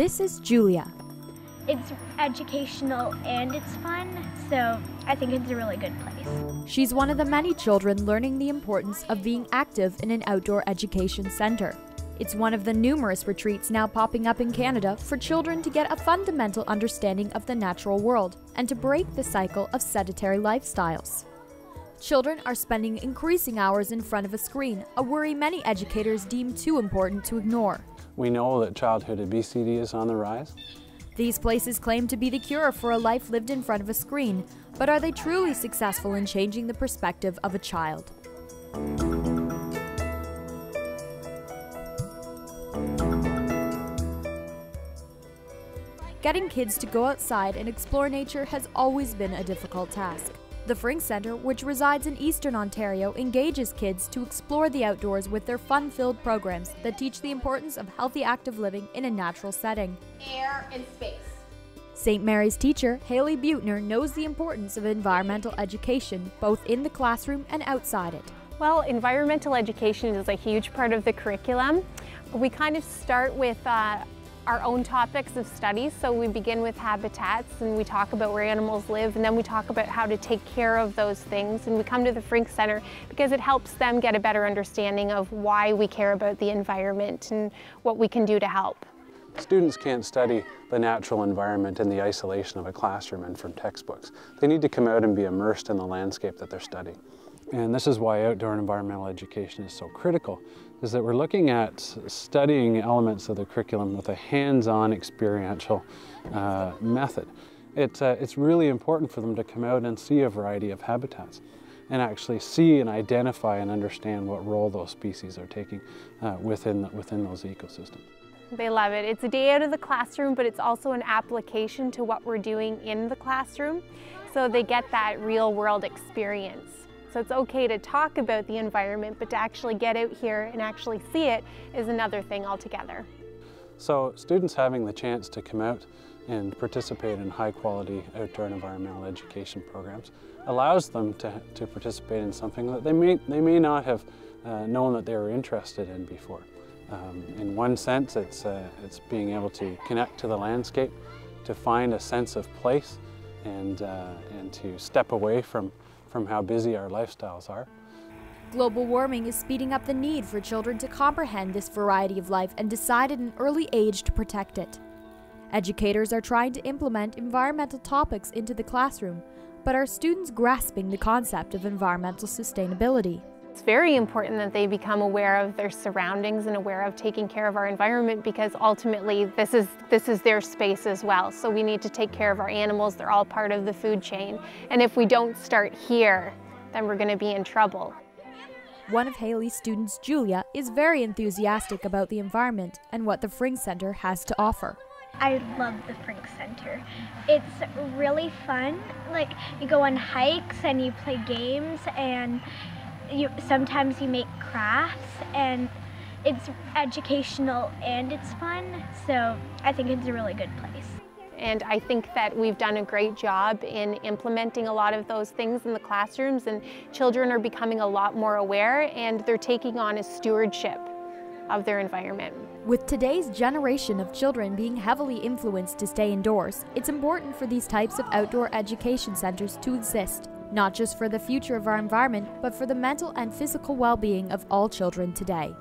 This is Julia. It's educational and it's fun, so I think it's a really good place. She's one of the many children learning the importance of being active in an outdoor education center. It's one of the numerous retreats now popping up in Canada for children to get a fundamental understanding of the natural world and to break the cycle of sedentary lifestyles. Children are spending increasing hours in front of a screen, a worry many educators deem too important to ignore. We know that childhood obesity is on the rise. These places claim to be the cure for a life lived in front of a screen, but are they truly successful in changing the perspective of a child? Getting kids to go outside and explore nature has always been a difficult task. The Frink Centre, which resides in Eastern Ontario, engages kids to explore the outdoors with their fun filled programs that teach the importance of healthy active living in a natural setting. Air and space. St. Mary's teacher, Haley Butner, knows the importance of environmental education both in the classroom and outside it. Well, environmental education is a huge part of the curriculum. We kind of start with uh, our own topics of study. So we begin with habitats and we talk about where animals live and then we talk about how to take care of those things. And we come to the Frink Center because it helps them get a better understanding of why we care about the environment and what we can do to help. Students can't study the natural environment in the isolation of a classroom and from textbooks. They need to come out and be immersed in the landscape that they're studying. And this is why outdoor environmental education is so critical, is that we're looking at studying elements of the curriculum with a hands-on experiential uh, method. It, uh, it's really important for them to come out and see a variety of habitats and actually see and identify and understand what role those species are taking uh, within, within those ecosystems. They love it. It's a day out of the classroom, but it's also an application to what we're doing in the classroom. So they get that real world experience. So it's okay to talk about the environment, but to actually get out here and actually see it is another thing altogether. So students having the chance to come out and participate in high quality outdoor and environmental education programs allows them to, to participate in something that they may, they may not have uh, known that they were interested in before. Um, in one sense, it's, uh, it's being able to connect to the landscape, to find a sense of place, and, uh, and to step away from from how busy our lifestyles are. Global warming is speeding up the need for children to comprehend this variety of life and decide at an early age to protect it. Educators are trying to implement environmental topics into the classroom, but are students grasping the concept of environmental sustainability? It's very important that they become aware of their surroundings and aware of taking care of our environment because ultimately this is, this is their space as well. So we need to take care of our animals. They're all part of the food chain. And if we don't start here, then we're going to be in trouble. One of Haley's students, Julia, is very enthusiastic about the environment and what the Frink Center has to offer. I love the Frink Center. It's really fun. Like, you go on hikes and you play games and you sometimes you make crafts and it's educational and it's fun. So i think it's a really good place. And I think that we've done a great job in implementing a lot of those things in the classrooms and children are becoming a lot more aware and they're taking on a stewardship of their environment. With today's generation of children being heavily influenced to stay indoors, it's important for these types of outdoor education centers to exist not just for the future of our environment, but for the mental and physical well being of all children today.